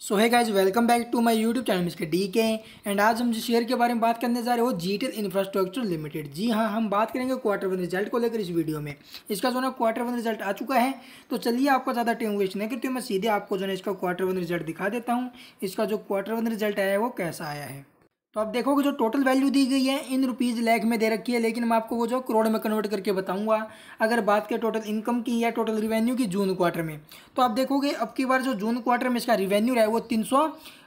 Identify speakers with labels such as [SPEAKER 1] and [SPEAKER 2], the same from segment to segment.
[SPEAKER 1] सो है guys welcome back to my YouTube channel mister D K and आज हम जिस शेयर के बारे में बात करने जा रहे हो जी टेल इंफ्रास्ट्रक्चर लिमिटेड जी हाँ हम बात करेंगे क्वार्टर वन रिज़ल्ट को लेकर इस वीडियो में। इसका जो है क्वार्टर वन रिज़ल्ट आ चुका है। तो चलिए आपको ज़्यादा टाइम वेस्ट नहीं करती, मैं सीधे आपको जो है इसका क्वार्टर वन रिज़ल्ट दिखा देता हूँ। इसका जो क्वार्टर वन रिज़ल्ट आया है, वो कैसा आया है? तो आप देखोगे जो टोटल वैल्यू दी गई है, इन रुपीज़ लैख में दे रखी है, लेकिन मैं आपको वो जो करोड़ में कन्वर्ट करके बताऊँगा, अगर बात करें टोटल इनकम की या टोटल रिवेन्यू की जून क्वार्टर में तो आप देखोगे अब की बार जो जून क्वार्टर में इसका रिवेन्यू रहा है, वो तीन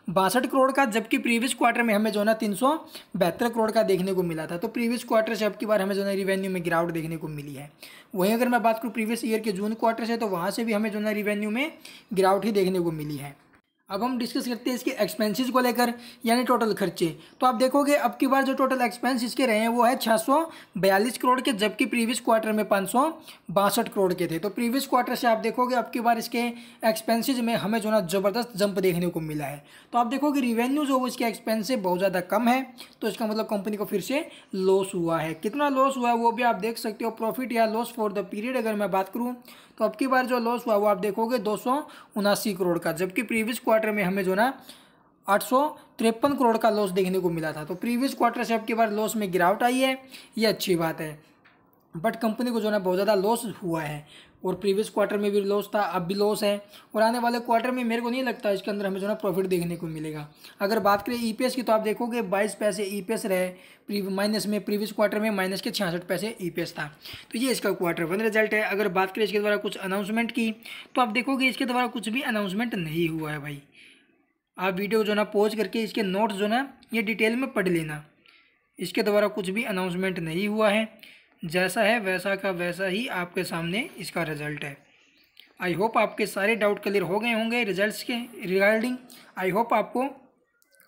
[SPEAKER 1] बासठ करोड़ का, जबकि प्रीवियस क्वार्टर में हमें जो है तीन सौ बहत्तर करोड़ का देखने को मिला था। तो प्रीवियस क्वार्टर से अब की बार हमें जो है रिवेन्यू में गिरावट देखने को मिली है। वहीं अगर मैं बात करूँ प्रीवियस ईयर के जून क्वार्टर से तो वहाँ से भी हमें जो है रिवेन्यू में गिरावट ही देखने को मिली है। अब हम डिस्कस करते हैं इसके एक्सपेंसेस को लेकर, यानी टोटल खर्चे। तो आप देखोगे, अब की बार जो टोटल एक्सपेंस इसके रहे हैं, वो है छः सौ बयालीस करोड़ के, जबकि प्रीवियस क्वार्टर में पाँच सौ बासठ करोड़ के थे। तो प्रीवियस क्वार्टर से आप देखोगे, अब की बार इसके एक्सपेंसेज में हमें जो ना ज़बरदस्त जंप देखने को मिला है। तो आप देखोगे रिवेन्यू जो इसके एक्सपेंस से बहुत ज़्यादा कम है। तो इसका मतलब कंपनी को फिर से लॉस हुआ है। कितना लॉस हुआ है, वो भी आप देख सकते हो प्रॉफिट या लॉस फॉर द पीरियड अगर मैं बात करूँ तो अब की बार जो लॉस हुआ, वो आप देखोगे दो सौ उनासी करोड़ का, जबकि प्रीवियस क्वार्टर में हमें जो ना आठ सौ तिरपन करोड़ का लॉस देखने को मिला था। तो प्रीवियस क्वार्टर से अब की बार लॉस में गिरावट आई है, ये अच्छी बात है। बट कंपनी को जो ना बहुत ज़्यादा लॉस हुआ है। और प्रीवियस क्वार्टर में भी लॉस था, अब भी लॉस है। और आने वाले क्वार्टर में मेरे को नहीं लगता इसके अंदर हमें जो ना प्रॉफिट देखने को मिलेगा। अगर बात करें ईपीएस की तो आप देखोगे बाईस पैसे ईपीएस रहे माइनस में प्रीवियस क्वार्टर में माइनस के छियासठ पैसे ईपीएस था। तो ये इसका क्वार्टर वन रिज़ल्ट है। अगर बात करें इसके द्वारा कुछ अनाउंसमेंट की तो आप देखोगे इसके द्वारा कुछ भी अनाउंसमेंट नहीं हुआ है भाई। आप वीडियो जो ना पोज करके इसके नोट्स जो ना, ये डिटेल में पढ़ लेना। इसके द्वारा कुछ भी अनाउंसमेंट नहीं हुआ है। जैसा है वैसा का वैसा ही आपके सामने इसका रिज़ल्ट है। आई होप आपके सारे डाउट क्लियर हो गए होंगे रिजल्ट्स के रिगार्डिंग आई होप आपको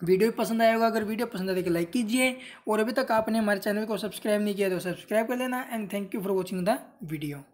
[SPEAKER 1] वीडियो भी पसंद आएगा अगर वीडियो पसंद आए तो लाइक कीजिए और अभी तक आपने हमारे चैनल को सब्सक्राइब नहीं किया तो सब्सक्राइब कर लेना and thank you for watching the video